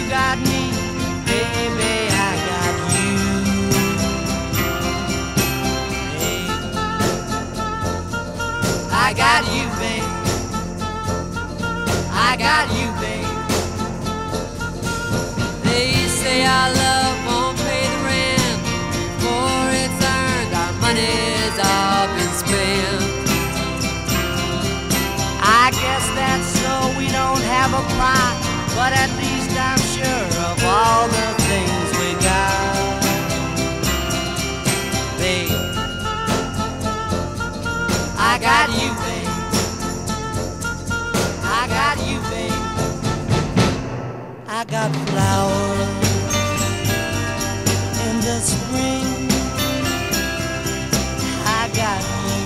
you got me, baby, I got you. Babe. I got you, babe. I got you, babe. They say our love won't pay the rent For it's earned. Our money's all been spent. I guess that's so we don't have a plot, but at least. I'm of all the things we got. Babe, I got you, babe. I got you, babe. I got flowers in the spring. I got you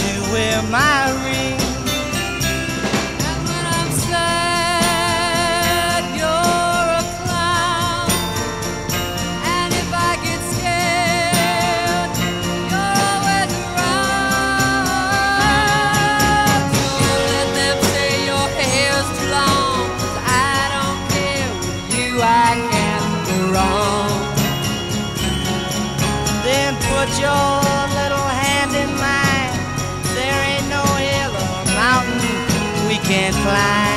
to wear my ring. Put your little hand in mine. There ain't no hill or mountain we can't climb.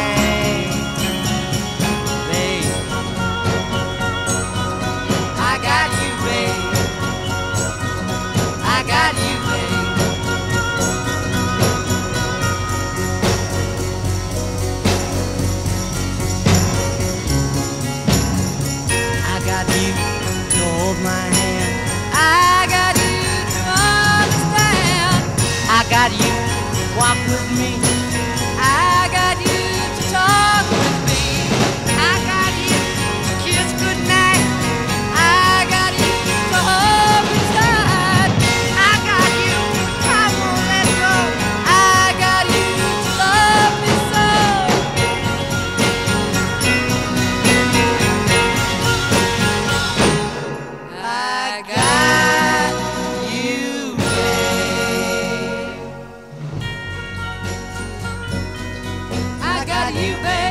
Walk with me. you there.